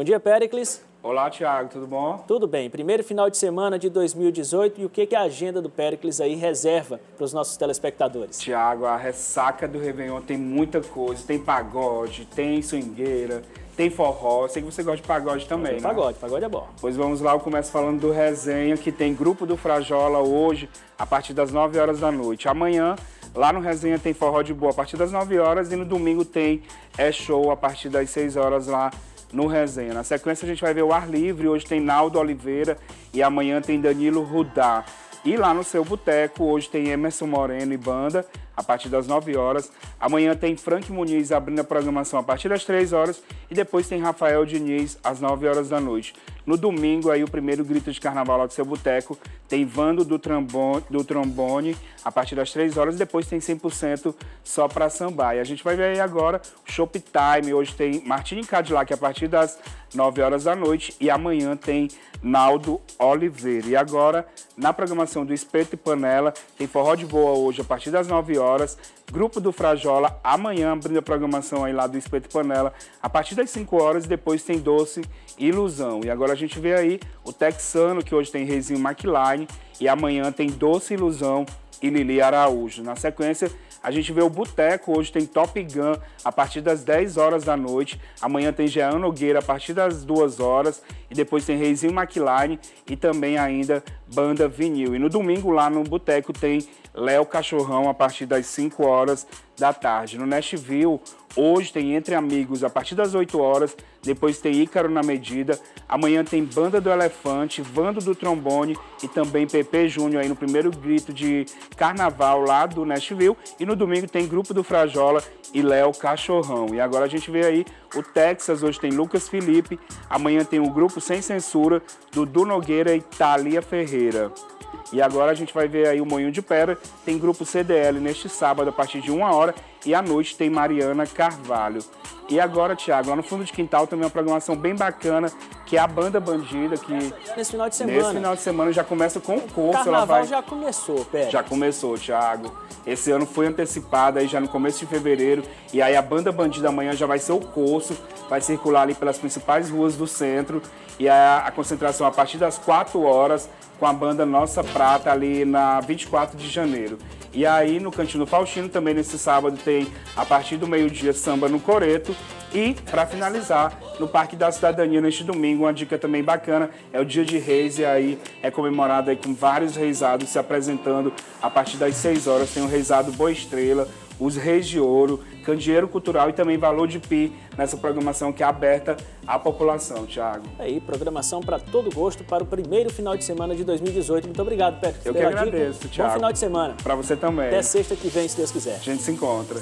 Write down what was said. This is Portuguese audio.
Bom dia, Pericles. Olá, Tiago, tudo bom? Tudo bem. Primeiro final de semana de 2018 e o que, que a agenda do Pericles aí reserva para os nossos telespectadores? Tiago, a ressaca do Réveillon tem muita coisa. Tem pagode, tem swingueira, tem forró. Sei que você gosta de pagode também, né? Pagode, pagode é bom. Pois vamos lá, eu começo falando do resenha, que tem grupo do Frajola hoje, a partir das 9 horas da noite. Amanhã, lá no resenha, tem forró de boa a partir das 9 horas e no domingo tem é show a partir das 6 horas lá no resenha. Na sequência, a gente vai ver o Ar Livre. Hoje tem Naldo Oliveira e amanhã tem Danilo Rudá. E lá no seu boteco, hoje tem Emerson Moreno e banda, a partir das 9 horas. Amanhã tem Frank Muniz abrindo a programação a partir das 3 horas. E depois tem Rafael Diniz às 9 horas da noite. No domingo, aí o primeiro grito de carnaval lá do seu boteco, tem Vando do trombone, do trombone a partir das 3 horas. Depois tem 100% só para sambar. E a gente vai ver aí agora o Shop Time. Hoje tem Martini Cadillac a partir das 9 horas da noite. E amanhã tem Naldo Oliveira. E agora, na programação do Espeto e Panela, tem Forró de Boa hoje a partir das 9 horas. Grupo do Frajola amanhã, abrindo a programação aí lá do Espeto e Panela, a partir das 5 horas. Depois tem Doce Ilusão. E agora a gente vê aí o Texano, que hoje tem Reizinho McLaren. E amanhã tem Doce Ilusão e Lili Araújo. Na sequência, a gente vê o Boteco, hoje tem Top Gun a partir das 10 horas da noite. Amanhã tem Jean Nogueira a partir das 2 horas. E depois tem Reizinho McLaren e também ainda Banda Vinil. E no domingo lá no Boteco tem Léo Cachorrão a partir das 5 horas da tarde. No Nashville, hoje tem Entre Amigos a partir das 8 horas, depois tem Ícaro na Medida, amanhã tem Banda do Elefante, Vando do Trombone e também PP Júnior aí no primeiro grito de carnaval lá do Nashville e no domingo tem Grupo do Frajola e Léo Cachorrão. E agora a gente vê aí o Texas, hoje tem Lucas Felipe, amanhã tem o Grupo Sem Censura, Dudu Nogueira e Thalia Ferreira. Teixeira. E agora a gente vai ver aí o Moinho de Pedra. Tem grupo CDL neste sábado a partir de uma hora e à noite tem Mariana Carvalho. E agora, Thiago, lá no fundo de quintal também uma programação bem bacana, que é a Banda Bandida, que nesse final de semana, nesse final de semana já começa com o curso. Carnaval ela vai... já começou, Pé. Já começou, Thiago. Esse ano foi antecipado aí já no começo de fevereiro e aí a Banda Bandida amanhã já vai ser o curso, vai circular ali pelas principais ruas do centro e a, a concentração a partir das 4 horas com a banda Nossa Prata ali na 24 de janeiro. E aí no Cantinho Faustino também nesse sábado tem a partir do meio-dia samba no Coreto e para finalizar no Parque da Cidadania neste domingo uma dica também bacana é o Dia de Reis e aí é comemorado aí com vários reisados se apresentando a partir das 6 horas tem o reisado Boa Estrela, os Reis de Ouro, Candeeiro Cultural e também Valor de Pi nessa programação que é aberta à população, Thiago. Aí, programação para todo gosto para o primeiro final de semana de 2018. Muito obrigado, Pedro. Eu que agradeço, Thiago. Bom final de semana. Para você também. Até sexta que vem, se Deus quiser. A gente se encontra.